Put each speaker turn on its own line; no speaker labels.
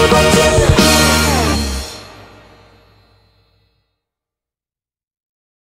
如果。